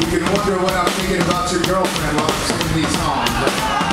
You can wonder what I'm thinking about your girlfriend while I'm singing these songs.